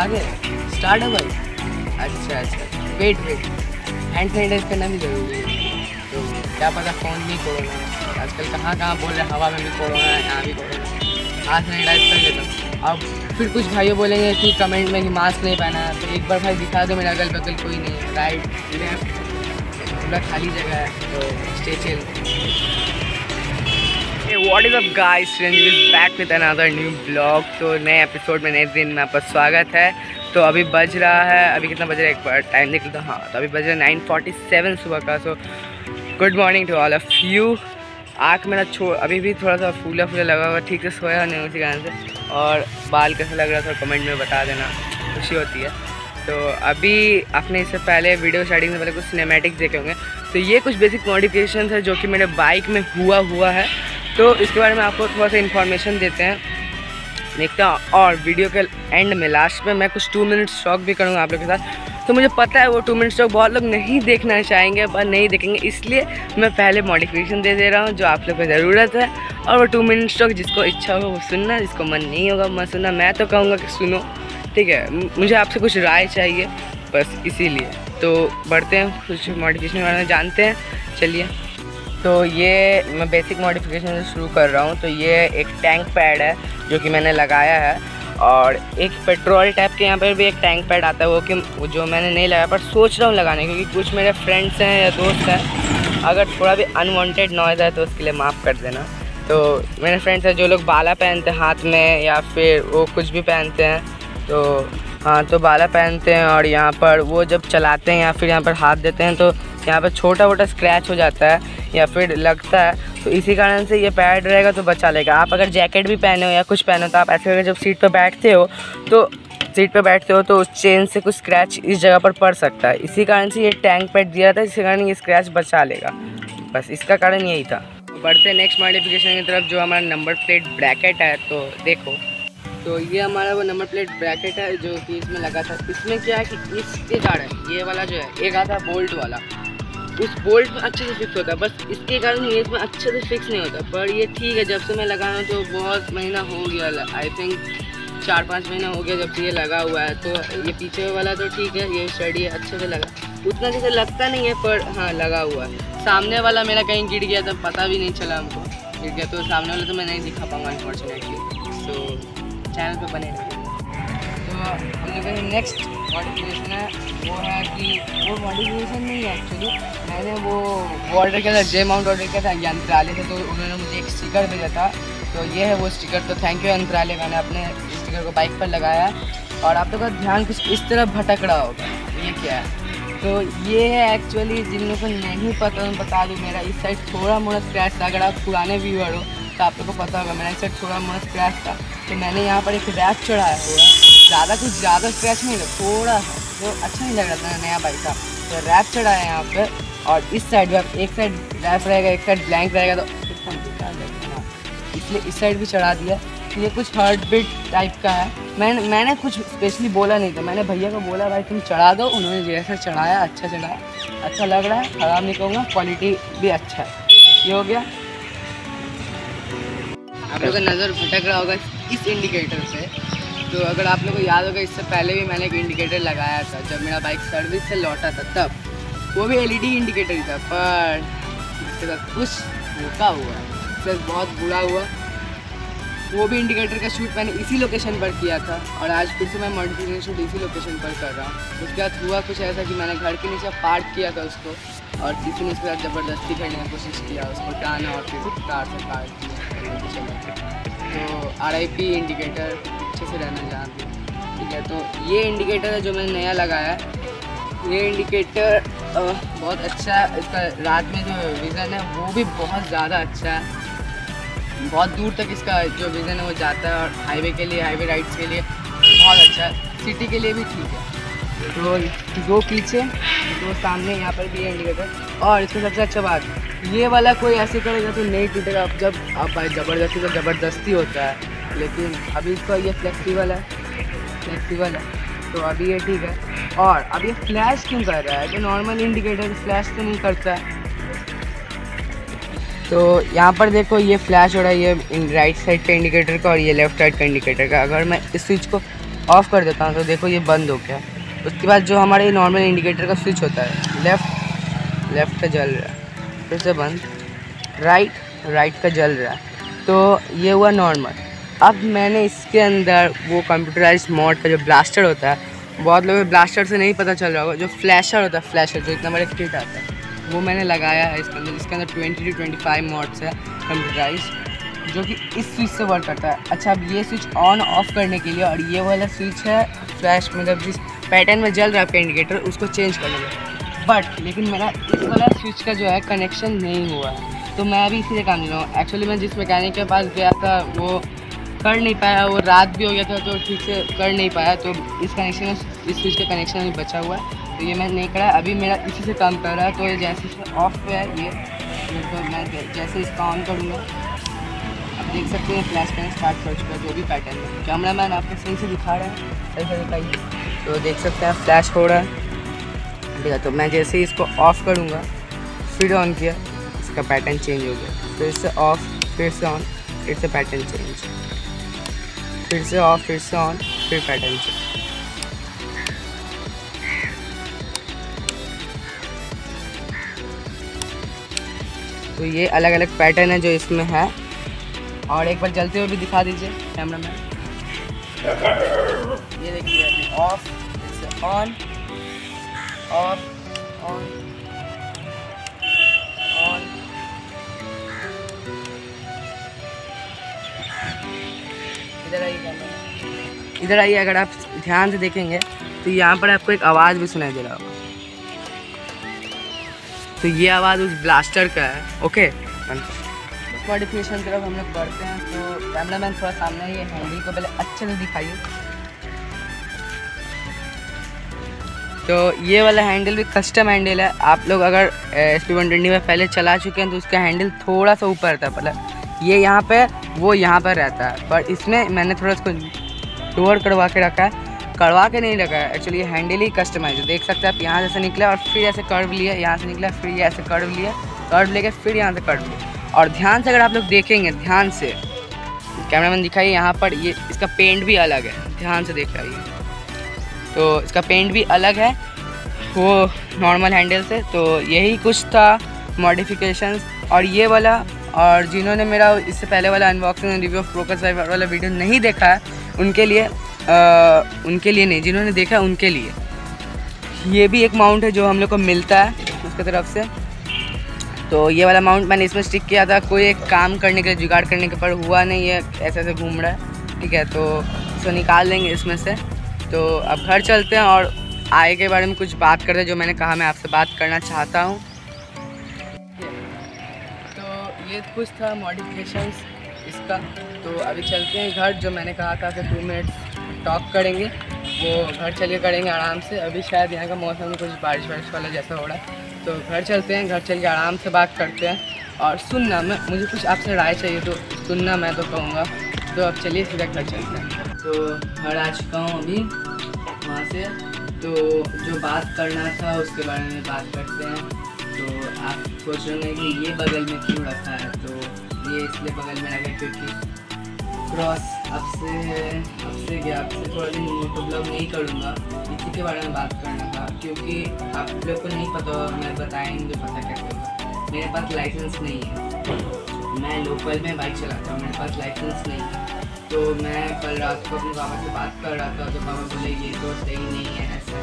Start है भाई। अच्छा अच्छा। वेट वेट हैंड सैनिटाइज करना भी ज़रूरी है। तो क्या पता फ़ोन भी कोरोना है। आजकल कहाँ कहाँ बोल रहे हवा में भी कोरोना है, यहाँ भी कोरोना है। हाथ सैनिटाइज कर लेता हूँ। अब फिर कुछ भाइयों बोलेंगे कि कमेंट में कि मास्क नहीं पहना। तो एक बार भाई दिखा दो मेरा अगल बगल कोई नहीं राइट लेफ़्ट पूरा खाली जगह है। तो stay chill what is up guys Ranjeev is back with another new blog तो नए एपिसोड में, नए दिन में आपका स्वागत है। तो अभी बज रहा है, अभी कितना बज रहा है? एक बार टाइम देख लेता हाँ। तो अभी बज रहा है नाइन फोर्टी सेवन सुबह का। So good morning to all of you आँख मेरा छोड़ अभी भी थोड़ा सा फूला फूला लगा हुआ ठीक से सोया नहीं उसी कारण से। और बाल कैसा लग रहा था कमेंट में बता देना। खुशी होती है। तो अभी आपने इससे पहले वीडियो स्टार्टिंग से पहले कुछ सिनेमेटिक्स देखे होंगे। तो ये कुछ बेसिक मॉडिफिकेशन है जो कि मेरे बाइक में हुआ हुआ है। तो इसके बारे में आपको थोड़ा सा इन्फॉर्मेशन देते हैं। देखते हैं, और वीडियो के एंड में लास्ट में मैं कुछ टू मिनट्स स्टॉक भी करूँगा आप लोग के साथ। तो मुझे पता है वो टू मिनट स्टॉक बहुत लोग नहीं देखना चाहेंगे, पर नहीं देखेंगे, इसलिए मैं पहले मॉडिफिकेशन दे दे रहा हूँ, जो आप लोग को ज़रूरत है। और वो टू मिनट स्टॉक जिसको इच्छा होगा वो सुनना, जिसको मन नहीं होगा मत सुनना। मैं तो कहूँगा कि सुनो, ठीक है? मुझे आपसे कुछ राय चाहिए, बस इसीलिए। तो बढ़ते हैं, कुछ मॉडिफिकेशन के बारे में जानते हैं, चलिए। तो ये मैं बेसिक मॉडिफिकेशन से शुरू कर रहा हूँ। तो ये एक टैंक पैड है, जो कि मैंने लगाया है। और एक पेट्रोल टैप के यहाँ पर भी एक टैंक पैड आता है, वो कि जो मैंने नहीं लगाया, पर सोच रहा हूँ लगाने, क्योंकि कुछ मेरे फ्रेंड्स हैं या दोस्त हैं, अगर थोड़ा भी अनवांटेड नॉइज़ है तो उसके लिए माफ़ कर देना। तो मेरे फ्रेंड्स हैं, जो लोग बाला पहनते हैं हाथ में, या फिर वो कुछ भी पहनते हैं तो हाँ तो बाला पहनते हैं, और यहाँ पर वो जब चलाते हैं या फिर यहाँ पर हाथ देते हैं तो यहाँ पर छोटा मोटा स्क्रैच हो जाता है या फिर लगता है तो इसी कारण से ये पैड रहेगा तो बचा लेगा। आप अगर जैकेट भी पहने हो या कुछ पहने हो तो आप ऐसे जब सीट पर बैठते हो तो सीट पर बैठते हो तो उस चेन से कुछ स्क्रैच इस जगह पर पड़ सकता है। इसी कारण से ये टैंक पैड दिया था, इसी कारण ये स्क्रैच बचा लेगा। बस इसका कारण यही था। बढ़ते नेक्स्ट मॉडिफिकेशन की तरफ़, जो हमारा नंबर प्लेट ब्रैकेट है तो देखो। तो ये हमारा वो नंबर प्लेट ब्रैकेट है, जो कि इसमें लगा था। इसमें क्या है कि इसके कारण ये वाला जो है, एक आता है बोल्ट वाला। उस बोल्ट में अच्छे से फिक्स होता है। बस इसके कारण ये इसमें अच्छे से फिक्स नहीं होता। पर ये ठीक है, जब से मैं लगा हूँ तो बहुत महीना हो गया आई थिंक चार पाँच महीना हो गया जब से ये लगा हुआ है। तो ये पीछे वाला तो ठीक है, ये स्टडी अच्छे से लगा। उतना जैसे लगता नहीं है, पर हाँ लगा हुआ है। सामने वाला मेरा कहीं गिर गया तो पता भी नहीं चला हमको। गिर गया तो सामने वाला तो मैं नहीं दिखा पाऊँगा अनफॉर्चुनेटली सो चैनल पर बने रहे तो हम लोग नेक्स्ट मॉडिफिकेशन है, वो है कि वो मॉडिफिकेशन नहीं है एक्चुअली मैंने वो ऑर्डर किया था जे माउंट ऑर्डर किया था यंत्रालय से तो उन्होंने मुझे एक स्टिकर भेजा था. तो ये है वो स्टिकर तो थैंक यू यंत्रालय मैंने अपने स्टिकर को बाइक पर लगाया. और आप लोग का ध्यान कुछ इस तरह भटक रहा होगा, ये क्या है? तो ये है एक्चुअली जिन लोगों को नहीं पता मैं बता दूँ, मेरा इस साइड थोड़ा मोड़ा स्क्रैच अगर आप पुराने व्यूअर हो तो आप लोग को पता होगा इस साइड थोड़ा मोड़ा स्क्रैच था। तो मैंने यहाँ पर एक रैप चढ़ाया हुआ है। ज़्यादा कुछ, ज़्यादा स्क्रैच नहीं था, थोड़ा तो अच्छा नहीं लग रहा था नया बाइक का। तो रैप चढ़ाया यहाँ पर और इस साइड भी एक साइड रैप रहेगा, एक साइड ब्लैंक रहेगा तो इसलिए इस साइड भी चढ़ा दिया। ये कुछ हार्ट बीट टाइप का है। मैंने मैंने कुछ स्पेशली बोला नहीं था। मैंने भैया को बोला, भाई, तुम चढ़ा दो। उन्होंने जैसा चढ़ाया अच्छा चढ़ाया। अच्छा लग रहा है, ख़राब नहीं कहूँगा क्वालिटी भी अच्छा है। ये हो गया। आप लोग का नज़र भटक रहा होगा इस इंडिकेटर से। तो अगर आप लोगों को याद होगा, इससे पहले भी मैंने एक इंडिकेटर लगाया था, जब मेरा बाइक सर्विस से लौटा था तब। वो भी एलईडी इंडिकेटर ही था, पर इसके साथ कुछ धोखा हुआ इससे बहुत बुरा हुआ। वो भी इंडिकेटर का शूट मैंने इसी लोकेशन पर किया था, और आज फिर से मैं मॉडिफिकेशन शूट इसी लोकेशन पर कर रहा हूँ। उसके बाद हुआ कुछ ऐसा कि मैंने घर के नीचे पार्क किया था उसको, और किसी ने उसके साथ ज़बरदस्ती करने की कोशिश किया उसको टाना और फिर कार से काट दिया तो आरआईपी इंडिकेटर अच्छे से रहना जानते ठीक है तो ये इंडिकेटर है जो मैंने नया लगाया है। ये इंडिकेटर बहुत अच्छा है। इसका रात में जो विज़न है, वो भी बहुत ज़्यादा अच्छा है। बहुत दूर तक इसका जो विज़न है, वो जाता है और हाईवे के लिए हाईवे राइड्स के लिए। बहुत अच्छा है। सिटी के लिए भी ठीक है। तो दो पीछे, दो सामने यहाँ पर भी इंडिकेटर और इसमें सबसे अच्छा बात, ये वाला कोई ऐसे करेगा तो नहीं टूटेगा। अब जब आप भाई ज़बरदस्ती तो ज़बरदस्ती होता है, लेकिन अभी इसका ये फ्लेक्सिबल है फ्लेक्सिबल है। तो अभी ये ठीक है। और अब ये फ्लैश क्यों कर रहा है? जो नॉर्मल इंडिकेटर फ्लैश तो नहीं करता है। तो यहाँ पर देखो, ये फ्लैश हो रहा है, ये राइट साइड का इंडिकेटर का और ये लेफ़्ट साइड का इंडिकेटर का। अगर मैं इस स्विच को ऑफ़ कर देता हूँ तो देखो ये बंद हो गया। उसके बाद जो हमारे नॉर्मल इंडिकेटर का स्विच होता है लेफ़्ट लेफ़्ट का जल रहा है, फिर से बंद राइट राइट का जल रहा है। तो ये हुआ नॉर्मल अब मैंने इसके अंदर वो कंप्यूटराइज मोड का जो ब्लास्टर होता है, बहुत लोगों को ब्लास्टर से नहीं पता चल रहा होगा, जो फ्लैशर होता है फ्लैशर जो इतना बड़ा किट आता है, वो मैंने लगाया है इसके अंदर इसके अंदर twenty two twenty five modes है कंप्यूटराइज जो कि इस स्विच से वर्क करता है। अच्छा अब ये स्विच ऑन ऑफ़ करने के लिए, और ये वाला स्विच है फ्लैश मतलब जिस पैटर्न में जल रहा है इंडिकेटर उसको चेंज कर में बट लेकिन मेरा इस वाला स्विच का जो है कनेक्शन नहीं हुआ है। तो मैं अभी इसी से काम ले रहा हूँ। एक्चुअली मैं जिस मैकेनिक के पास गया था, वो कर नहीं पाया, वो रात भी हो गया था तो ठीक से कर नहीं पाया तो इस कनेक्शन में, इस स्विच का कनेक्शन अभी बचा हुआ है। तो ये मैंने नहीं करा। अभी मेरा इसी से काम कर रहा है तो ये जैसे इसमें ऑफ़ पे है, ये तो मैं जैसे इसका ऑन करूँगा। आप देख सकते हैं फ्लैश करना स्टार्ट कर चुका है, जो भी पैटर्न है। कैमरा मैन आपको सही से दिखा रहा है। सही से दिखाइए। तो देख सकते हैं फ्लैश हो रहा है। ठीक है तो मैं जैसे ही इसको ऑफ़ करूँगा, फिर ऑन किया, इसका पैटर्न चेंज हो गया। फिर से ऑफ़ फिर से ऑन फिर से पैटर्न चेंज फिर से ऑफ़ फिर से ऑन फिर पैटर्न चेंज तो ये अलग अलग पैटर्न है जो इसमें है। और एक बार जलते हुए भी दिखा दीजिए कैमरा मैन इधर आइए इधर आइए अगर आप ध्यान से देखेंगे तो यहाँ पर आपको एक आवाज़ भी सुनाई दे रहा होगा तो ये आवाज़ उस ब्लास्टर का है ओके मॉडिफिकेशन तरफ़ हम लोग बढ़ते हैं तो कैमरा मैन थोड़ा सामने ये हैंडल को पहले अच्छे से दिखाइए। तो ये वाला हैंडल भी कस्टम हैंडल है। आप लोग अगर एस पी वन ट्वेंटी में पहले चला चुके हैं तो उसका हैंडल थोड़ा सा ऊपर है पहले ये यहाँ पे, वो यहाँ पर रहता है। पर इसमें मैंने थोड़ा इसको लोअर करवा के रखा है। कड़वा के नहीं रखा है एक्चुअली हैंडल ही कस्टमाइज है। देख सकते हैं आप, यहाँ जैसे निकला और फिर ऐसे कर्व लिया, यहाँ से निकला, फिर ये ऐसे कर्व लिया कर्व लेके फिर यहाँ से कर्व लिया। और ध्यान से अगर आप लोग देखेंगे ध्यान से। कैमरा मैन दिखाइए यहाँ पर ये इसका पेंट भी अलग है। ध्यान से देख रहा तो इसका पेंट भी अलग है वो नॉर्मल हैंडल से। तो यही कुछ था मॉडिफिकेशन और ये वाला और जिन्होंने मेरा इससे पहले वाला अनबॉक्सिंग रिव्यू ऑफ़ प्रोकस वाला वीडियो नहीं देखा है उनके लिए आ, उनके लिए नहीं जिन्होंने देखा उनके लिए। ये भी एक माउंट है जो हम लोग को मिलता है उसकी तरफ़ से। तो ये वाला माउंट मैंने इसमें स्टिक किया था। कोई एक काम करने के लिए, जुगाड़ करने के पर हुआ नहीं है। ऐसे ऐसे घूम रहा है। ठीक है तो इसको निकाल लेंगे इसमें से। तो अब घर चलते हैं और आए के बारे में कुछ बात करते हैं, जो मैंने कहा मैं आपसे बात करना चाहता हूँ। तो ये कुछ था मॉडिफिकेशंस इसका। तो अभी चलते हैं घर, जो मैंने कहा था कि टू मिनट्स टॉक करेंगे, वो घर चलिए करेंगे आराम से। अभी शायद यहाँ का मौसम कुछ बारिश वारिश वाला जैसा हो रहा है। तो घर चलते हैं, घर चल के आराम से बात करते हैं। और सुनना, मैं, मुझे कुछ आपसे राय चाहिए तो सुनना मैं तो कहूँगा। तो अब चलिए सीधा घर चलते हैं। तो घर आ चुका हूँ अभी, वहाँ से। तो जो बात करना था उसके बारे में बात करते हैं। तो आप सोच रहे हैं कि ये बगल में क्यों रखा है? तो ये इसलिए बगल में रखा क्योंकि क्रॉस आपसे आपसे अब से गया, अब से थोड़ा दिन तो ब्लॉग नहीं करूँगा। इसी के बारे में बात करना था, क्योंकि आप लोग को नहीं पता होगा मैं बताएँगे पता क्या करूँगा मेरे पास लाइसेंस नहीं है। मैं लोकल में बाइक चलाता हूँ, मेरे पास लाइसेंस नहीं है। तो मैं कल रात को अपने पापा से बात कर रहा था तो पापा बोले, ये तो सही नहीं है, ऐसा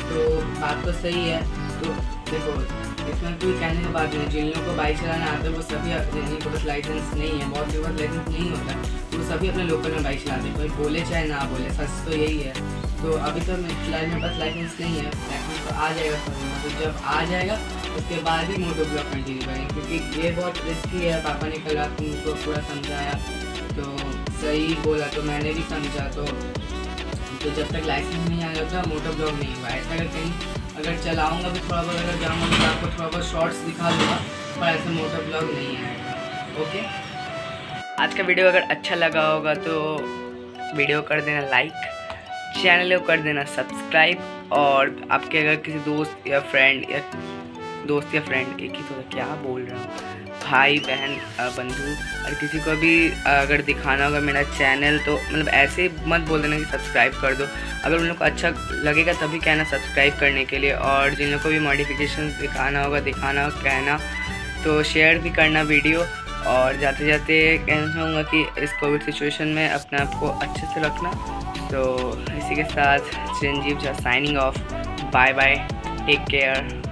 तो बात तो सही है। तो देखो, इसमें कोई कहने की बात नहीं, जिन लोगों को बाइक चलाना आता है, वो सभी जिनके पास लाइसेंस नहीं है, बहुत लोगों का लाइसेंस नहीं होता, वो सभी अपने लोकल में बाइक चलाते हैं, कोई बोले चाहे ना बोले, सच तो यही है। तो अभी तो मेरे फ़िलहाल मेरे पास लाइसेंस नहीं है, लाइसेंस तो आ जाएगा समझ तो जब आ जाएगा, उसके बाद ही मोटो ब्लॉक कंटिन्यू करेंगे क्योंकि ये बहुत रिस्की है, पापा ने कल रात उनको पूरा समझाया तो सही बोला तो मैंने भी समझा तो तो जब तक लाइसेंस नहीं आ जाता मोटर ब्लॉग नहीं हुआ ऐसा अगर कहीं, अगर चलाऊँगा भी थोड़ा बहुत अगर जाऊँगा तो आपको थोड़ा बहुत शॉर्ट्स दिखा दूँगा, पर ऐसे मोटर ब्लॉग नहीं आएगा ओके आज का वीडियो अगर अच्छा लगा होगा तो वीडियो कर देना लाइक चैनल को कर देना सब्सक्राइब और आपके अगर किसी दोस्त या फ्रेंड या दोस्त या फ्रेंड एक ही तो क्या बोल रहा हूँ? भाई, बहन बंधु, और किसी को भी अगर दिखाना होगा मेरा चैनल तो मतलब ऐसे मत बोल देना कि सब्सक्राइब कर दो। अगर उन लोग को अच्छा लगेगा तभी कहना सब्सक्राइब करने के लिए, और जिन लोग को भी मॉडिफिकेशन दिखाना होगा, दिखाना कहना तो शेयर भी करना वीडियो और जाते जाते कहना चाहूँगा कि इस कोविड सिचुएशन में अपने आप को अच्छे से रखना। तो इसी के साथ चिरंजीव जो signing off bye bye take care